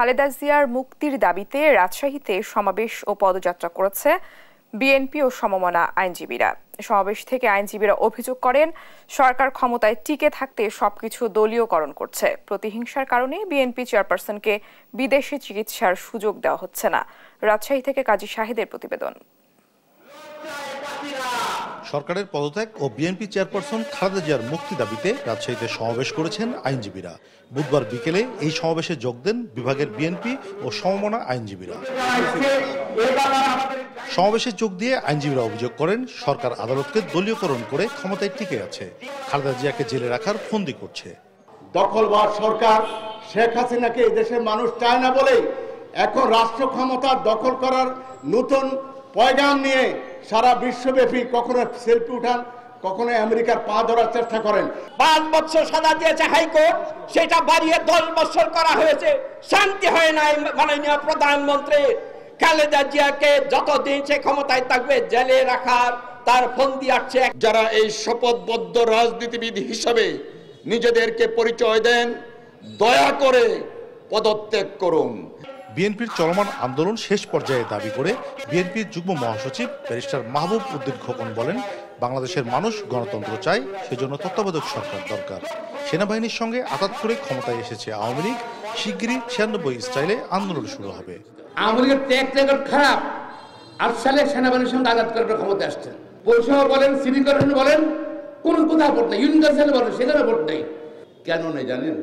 খালেদা জিয়ার মুক্তির দাবিতে রাজশাহীতে সমাবেশ ও পদযাত্রা করেছে বিএনপি ও সমমনা আইনজীবীরা। সমাবেশ থেকে আইনজীবীরা অভিযোগ করেন, সরকার ক্ষমতায় টিকে থাকতে সবকিছু দলীয়করণ করছে। প্রতিহিংসার কারণে বিএনপি চেয়ারপারসনকে বিদেশে চিকিৎসার সুযোগ দেওয়া হচ্ছে না। রাজশাহী থেকে কাজী শাহিদের প্রতিবেদন। সরকারের পদত্যাগ ও বিএনপি চেয়ারপারসন খালেদা জিয়ার মুক্তি দাবিতে রাজশাহীতে সমাবেশ করেছেন আইনজীবীরা। বুধবার বিকেলে এই সমাবেশে যোগ দেন বিভাগের বিএনপি ও সমমনা আইনজীবীরা। সমাবেশে যোগ দিয়ে আইনজীবীরা অভিযোগ করেন, সরকার আদালতকে দলীয়করণ করে ক্ষমতায় টিকে আছে। খালেদা জিয়াকে জেলে রাখার ফন্দি করছে। দখলবাদ সরকার, শেখ হাসিনাকে এই দেশের মানুষ চায় না বলেই এখন রাষ্ট্র ক্ষমতা দখল করার নতুন পয়গাম নিয়ে সারা বিশ্বব্যাপী কখনো সেলফি উঠান কখনো আমেরিকার পা ধরার চেষ্টা করেন। পাঁচ বছর সাজা দিয়েছে হাইকোর্ট সেটা বাড়িয়ে দশ বছর করা হয়েছে। শান্তি হয় নাই মাননীয় প্রধানমন্ত্রী। খালেদা জিয়াকে যতদিন সে ক্ষমতায় থাকবে জেলে রাখার তার ফন্দি আসছে যারা এই শপথবদ্ধ রাজনীতিবিদ হিসাবে নিজেদেরকে পরিচয় দেন দয়া করে পদত্যাগ করুন। বিএনপির চলমান আন্দোলন শেষ পর্যায়ে দাবি করে বিএনপির যুগ্ম মহাসচিব ব্যারিস্টার মাহবুব উদ্দিন খোকন বলেন, বাংলাদেশের মানুষ গণতন্ত্র চায়, সেজন্য তত্ত্বাবধায়ক সরকার দরকার। সেনাবাহিনীর সঙ্গে আঘাত করে ক্ষমতায় এসেছে আওয়ামী লীগ, শিগগিরই ছিয়ানব্বই স্টাইলে আন্দোলন শুরু হবে। আওয়ামী লীগের ট্র্যাক রেকর্ড খারাপ আট সালে সেনাবাহিনীর সঙ্গে আঘাত করে ক্ষমতা আসছেন পৌরসভা বলেন সিটি কর্পোরেশন বলেন, কোন কোথাও ভোট নেই ইউনিয়ন কাউন্সিলে বলেন, সেখানে ভোট নেই। কেন নেই জানেন?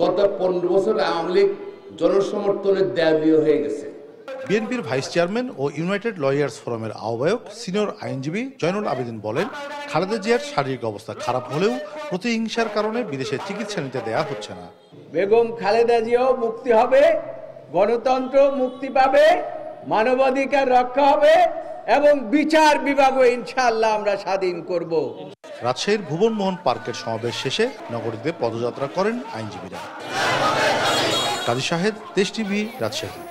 গত পনেরো বছর আওয়ামী লীগ জনসমর্থনের দেয়ালীয় হয়ে গেছে। বিএনপির ভাইস চেয়ারম্যান ও ইউনাইটেড লয়ার্স ফোরামের আহ্বায়ক সিনিয়র আইনজীবী জয়নুল আবেদিন বলেন খালেদা জিয়ার শারীরিক অবস্থা খারাপ হলেও প্রতিহিংসার কারণে বিদেশে চিকিৎসা নিতে দেয়া হচ্ছে না। বেগম খালেদা জিয়াও মুক্তি হবে গণতন্ত্র মুক্তি পাবে মানবাধিকার রক্ষা হবে এবং বিচার বিভাগও ইনশাআল্লাহ আমরা স্বাধীন করব। রাজশাহীর ভুবন মোহন পার্কের সমাবেশ শেষে নগরীতে পদযাত্রা করেন আইনজীবীরা। কাজী শাহেদ দেশ টিভি রাজশাহী।